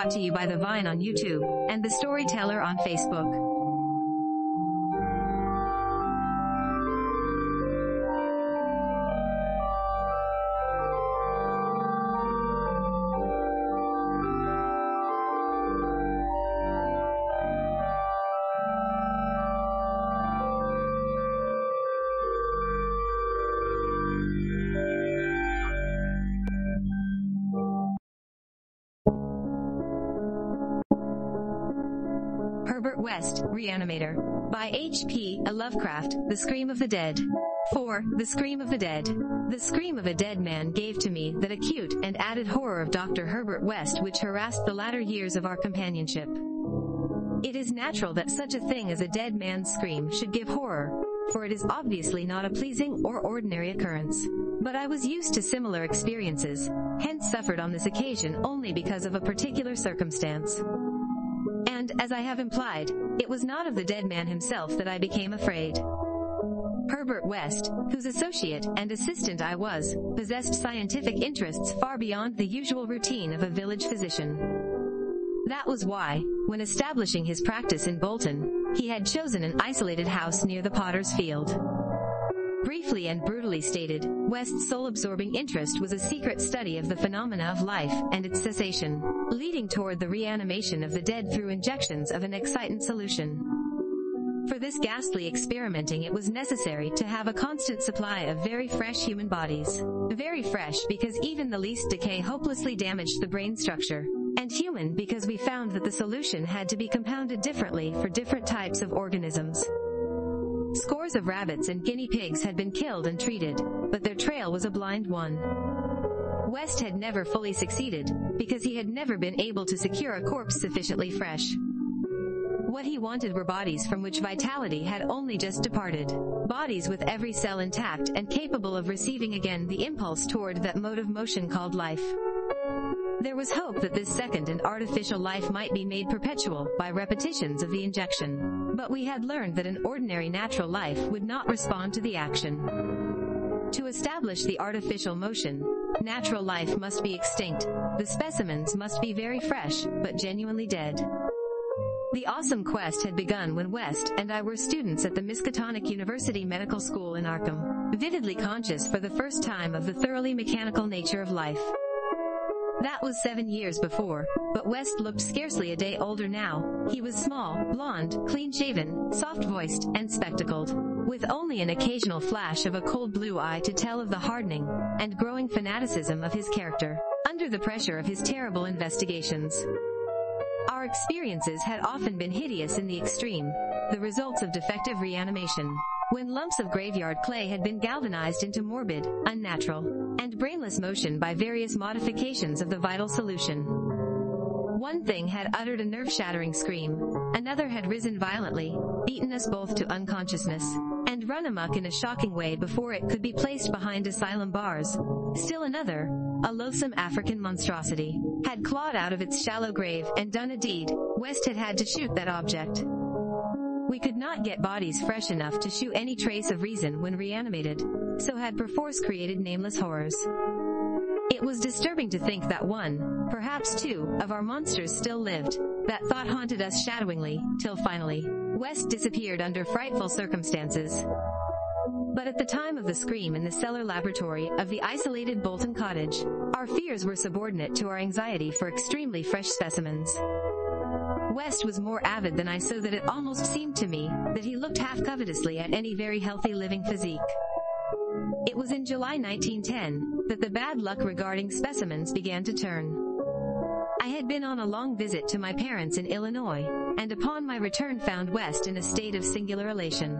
brought to you by The Vine on YouTube and The Storyteller on Facebook. West, Reanimator. By H.P. Lovecraft, The Scream of the Dead. 4. The Scream of the Dead. The scream of a dead man gave to me that acute and added horror of Dr. Herbert West which harassed the latter years of our companionship. It is natural that such a thing as a dead man's scream should give horror, for it is obviously not a pleasing or ordinary occurrence. But I was used to similar experiences, hence suffered on this occasion only because of a particular circumstance. And, as I have implied, it was not of the dead man himself that I became afraid. Herbert West, whose associate and assistant I was, possessed scientific interests far beyond the usual routine of a village physician. That was why, when establishing his practice in Bolton, he had chosen an isolated house near the potter's field. Briefly and brutally stated, West's soul-absorbing interest was a secret study of the phenomena of life and its cessation, leading toward the reanimation of the dead through injections of an excitant solution. For this ghastly experimenting it was necessary to have a constant supply of very fresh human bodies. Very fresh because even the least decay hopelessly damaged the brain structure. And human because we found that the solution had to be compounded differently for different types of organisms. Scores of rabbits and guinea pigs had been killed and treated, but their trail was a blind one. West had never fully succeeded, because he had never been able to secure a corpse sufficiently fresh. What he wanted were bodies from which vitality had only just departed. Bodies with every cell intact and capable of receiving again the impulse toward that mode of motion called life. There was hope that this second and artificial life might be made perpetual by repetitions of the injection. But we had learned that an ordinary natural life would not respond to the action. To establish the artificial motion, natural life must be extinct. The specimens must be very fresh, but genuinely dead. The awesome quest had begun when West and I were students at the Miskatonic University Medical School in Arkham, vividly conscious for the first time of the thoroughly mechanical nature of life. That was seven years before, but West looked scarcely a day older now. He was small, blond, clean-shaven, soft-voiced, and spectacled, with only an occasional flash of a cold blue eye to tell of the hardening and growing fanaticism of his character, under the pressure of his terrible investigations. Our experiences had often been hideous in the extreme, the results of defective reanimation. When lumps of graveyard clay had been galvanized into morbid, unnatural, and brainless motion by various modifications of the vital solution. One thing had uttered a nerve-shattering scream, another had risen violently, beaten us both to unconsciousness, and run amok in a shocking way before it could be placed behind asylum bars. Still another, a loathsome African monstrosity, had clawed out of its shallow grave and done a deed. West had had to shoot that object. We could not get bodies fresh enough to shew any trace of reason when reanimated, so had perforce created nameless horrors. It was disturbing to think that one, perhaps two, of our monsters still lived. That thought haunted us shadowingly, till finally, West disappeared under frightful circumstances. But at the time of the scream in the cellar laboratory of the isolated Bolton cottage, our fears were subordinate to our anxiety for extremely fresh specimens. West was more avid than I so that it almost seemed to me that he looked half covetously at any very healthy living physique. It was in July 1910 that the bad luck regarding specimens began to turn. I had been on a long visit to my parents in Illinois, and upon my return found West in a state of singular elation.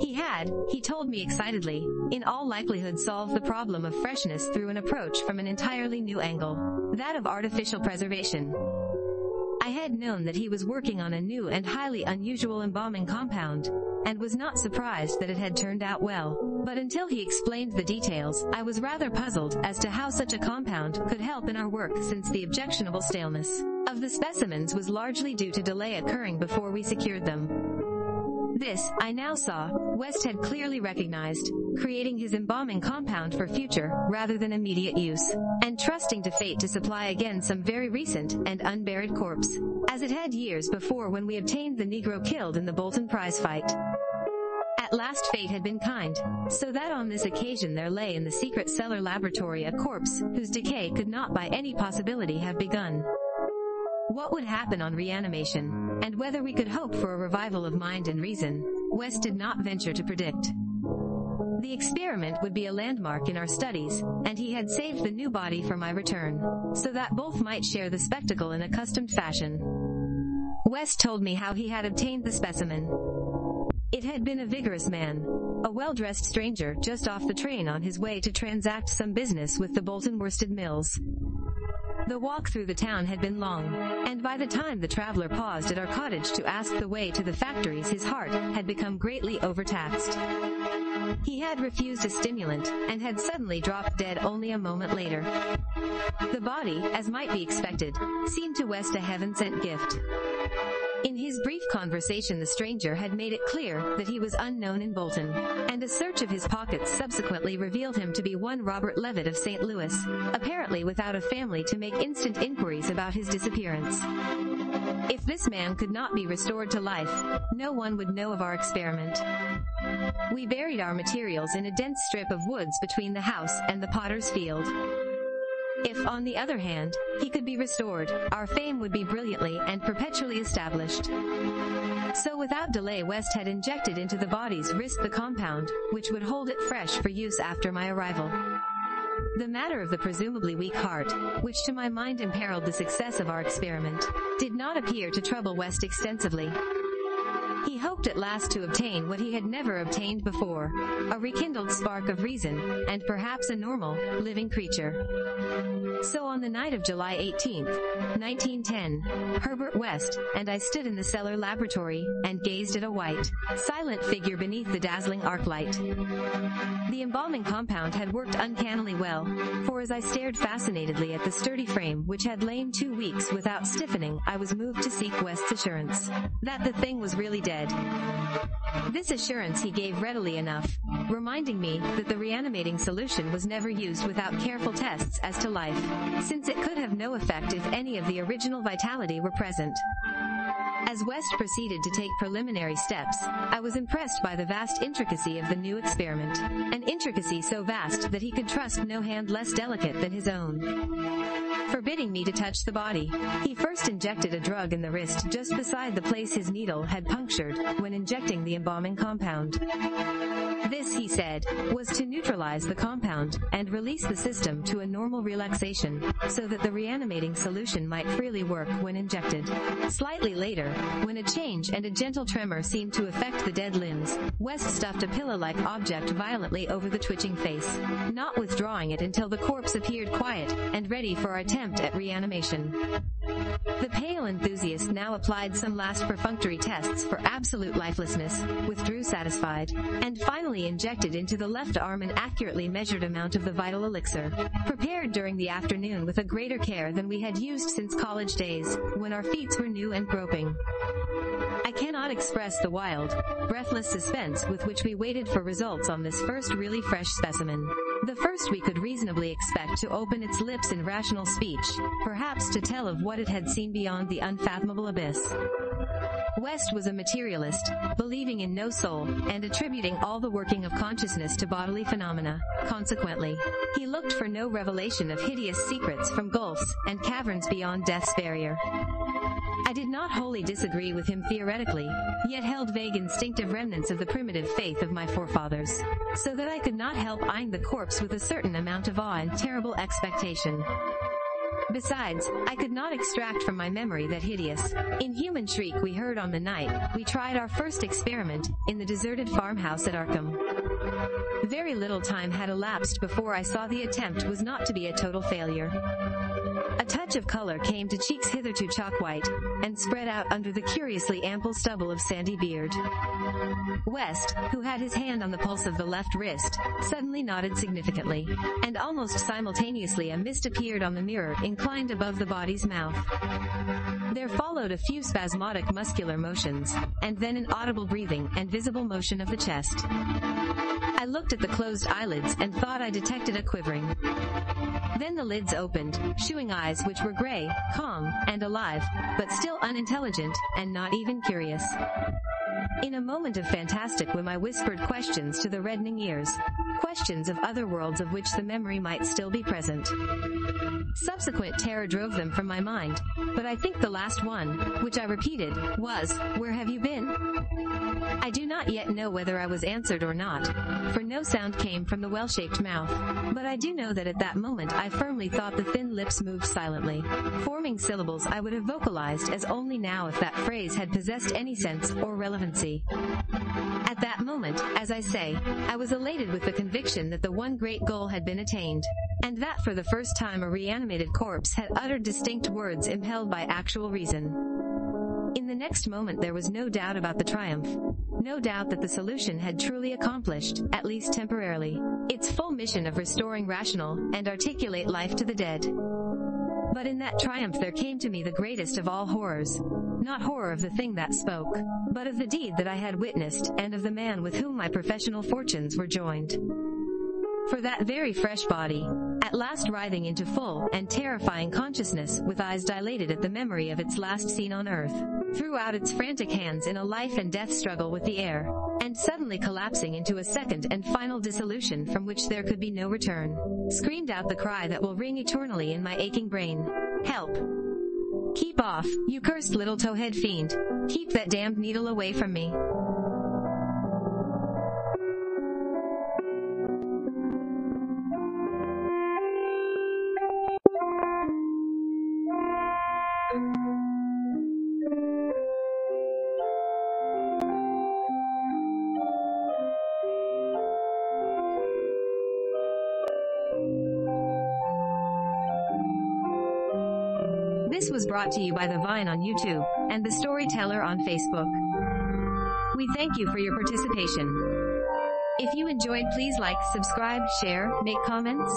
He had, he told me excitedly, in all likelihood solved the problem of freshness through an approach from an entirely new angle, that of artificial preservation. I had known that he was working on a new and highly unusual embalming compound, and was not surprised that it had turned out well. But until he explained the details, I was rather puzzled as to how such a compound could help in our work since the objectionable staleness of the specimens was largely due to delay occurring before we secured them. This, I now saw, West had clearly recognized, creating his embalming compound for future, rather than immediate use, and trusting to fate to supply again some very recent and unburied corpse, as it had years before when we obtained the Negro killed in the Bolton prize fight. At last fate had been kind, so that on this occasion there lay in the secret cellar laboratory a corpse whose decay could not by any possibility have begun. What would happen on reanimation, and whether we could hope for a revival of mind and reason, West did not venture to predict. The experiment would be a landmark in our studies, and he had saved the new body for my return, so that both might share the spectacle in accustomed fashion. West told me how he had obtained the specimen. It had been a vigorous man, a well-dressed stranger just off the train on his way to transact some business with the Bolton Worsted Mills. The walk through the town had been long, and by the time the traveler paused at our cottage to ask the way to the factories his heart had become greatly overtaxed. He had refused a stimulant, and had suddenly dropped dead only a moment later. The body, as might be expected, seemed to West a heaven-sent gift. In his brief conversation the stranger had made it clear that he was unknown in Bolton, and a search of his pockets subsequently revealed him to be one Robert Leavitt of St. Louis, apparently without a family to make instant inquiries about his disappearance. If this man could not be restored to life, no one would know of our experiment. We buried our materials in a dense strip of woods between the house and the potter's field. If, on the other hand, he could be restored, our fame would be brilliantly and perpetually established. So without delay West had injected into the body's wrist the compound, which would hold it fresh for use after my arrival. The matter of the presumably weak heart, which to my mind imperiled the success of our experiment, did not appear to trouble West extensively. He hoped at last to obtain what he had never obtained before, a rekindled spark of reason, and perhaps a normal, living creature. So on the night of July 18, 1910, Herbert West and I stood in the cellar laboratory and gazed at a white, silent figure beneath the dazzling arc light. The embalming compound had worked uncannily well, for as I stared fascinatedly at the sturdy frame which had lain two weeks without stiffening, I was moved to seek West's assurance that the thing was really dead dead. This assurance he gave readily enough, reminding me that the reanimating solution was never used without careful tests as to life, since it could have no effect if any of the original vitality were present. As West proceeded to take preliminary steps, I was impressed by the vast intricacy of the new experiment, an intricacy so vast that he could trust no hand less delicate than his own. Forbidding me to touch the body, he first injected a drug in the wrist just beside the place his needle had punctured when injecting the embalming compound. This, he said, was to neutralize the compound and release the system to a normal relaxation so that the reanimating solution might freely work when injected. Slightly later, when a change and a gentle tremor seemed to affect the dead limbs, West stuffed a pillow-like object violently over the twitching face, not withdrawing it until the corpse appeared quiet and ready for attempt at reanimation. The pale enthusiast now applied some last perfunctory tests for absolute lifelessness, withdrew satisfied, and finally injected into the left arm an accurately measured amount of the vital elixir, prepared during the afternoon with a greater care than we had used since college days, when our feet were new and groping. Cannot express the wild, breathless suspense with which we waited for results on this first really fresh specimen. The first we could reasonably expect to open its lips in rational speech, perhaps to tell of what it had seen beyond the unfathomable abyss. West was a materialist, believing in no soul, and attributing all the working of consciousness to bodily phenomena. Consequently, he looked for no revelation of hideous secrets from gulfs and caverns beyond death's barrier. I did not wholly disagree with him theoretically, yet held vague instinctive remnants of the primitive faith of my forefathers, so that I could not help eyeing the corpse with a certain amount of awe and terrible expectation. Besides, I could not extract from my memory that hideous, inhuman shriek we heard on the night we tried our first experiment in the deserted farmhouse at Arkham. Very little time had elapsed before I saw the attempt was not to be a total failure. A touch of color came to cheeks hitherto chalk white, and spread out under the curiously ample stubble of sandy beard. West, who had his hand on the pulse of the left wrist, suddenly nodded significantly, and almost simultaneously a mist appeared on the mirror inclined above the body's mouth. There followed a few spasmodic muscular motions, and then an audible breathing and visible motion of the chest. I looked at the closed eyelids and thought I detected a quivering. Then the lids opened, shewing eyes which were gray, calm, and alive, but still unintelligent, and not even curious. In a moment of fantastic whim I whispered questions to the reddening ears, questions of other worlds of which the memory might still be present. Subsequent terror drove them from my mind, but I think the last one, which I repeated, was, Where have you been? I do not yet know whether I was answered or not, for no sound came from the well-shaped mouth, but I do know that at that moment I firmly thought the thin lips moved silently, forming syllables I would have vocalized as only now if that phrase had possessed any sense or relevancy. At that moment, as I say, I was elated with the conviction that the one great goal had been attained, and that for the first time a reanimated corpse had uttered distinct words impelled by actual reason. In the next moment there was no doubt about the triumph. No doubt that the solution had truly accomplished, at least temporarily, its full mission of restoring rational and articulate life to the dead. But in that triumph there came to me the greatest of all horrors. Not horror of the thing that spoke, but of the deed that I had witnessed, and of the man with whom my professional fortunes were joined. For that very fresh body, at last writhing into full and terrifying consciousness with eyes dilated at the memory of its last scene on earth, threw out its frantic hands in a life and death struggle with the air, and suddenly collapsing into a second and final dissolution from which there could be no return, screamed out the cry that will ring eternally in my aching brain. Help! Keep off, you cursed little towhead fiend. Keep that damned needle away from me. Brought to you by The Vine on YouTube and The Storyteller on Facebook. We thank you for your participation. If you enjoyed, please like, subscribe, share, make comments.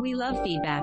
We love feedback.